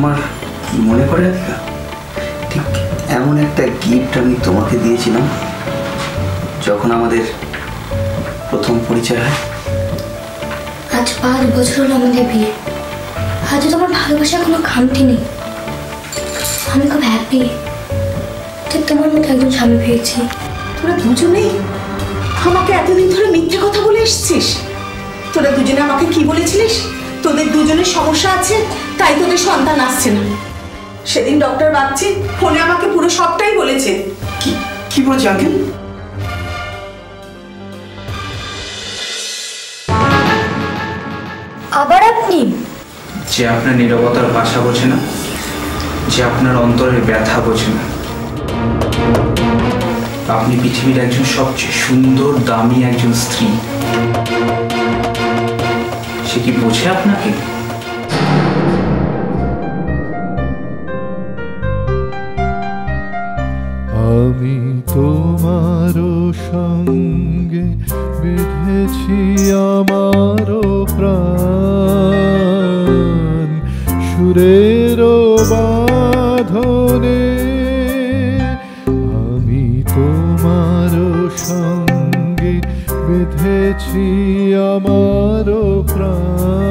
তোমার মনে পড়ে রাধিকা ঠিক এমন একটা গিফট আমি তোমাকে দিয়েছিলাম যখন আমাদের প্রথম পরিচয় হয়? আজ পাঁচ বছর হলো আমাদের বিয়ে। আজ তোমার ভালোবাসার কোনো খামতি নেই। আমি খুব হ্যাপি ঠিক তোমার মতো একজন স্বামী পেয়েছি। তোরা দুজনেই আমাকে এতদিন ধরে মিথ্যে কথা বলে এসছিস। তোরা দুজনে আমাকে কি বলেছিলিস? তোদের দুজনের সমস্যা আছে তাই তোদের সন্তান আসছে না। সেদিন ডক্টর বাগচি ফোনে আমাকে পুরো সবটাই বলেছে। কি কি বলছি আঙ্কেল? আবার আপনি? যে আপনার নিরবতার ভাষা বোঝে না যে আপনার অন্তরের ব্যথা বোঝে না। আপনি পৃথিবীর একজন সবচেয়ে সুন্দর দামি একজন স্ত্রী। সে কি বোঝে আপনাকে? আমি তোমার সঙ্গে বেঁধেছি আমার প্রাণ। সুরের বাঁধনে আমি তোমার সঙ্গে বেঁধেছি আমারও প্রাণ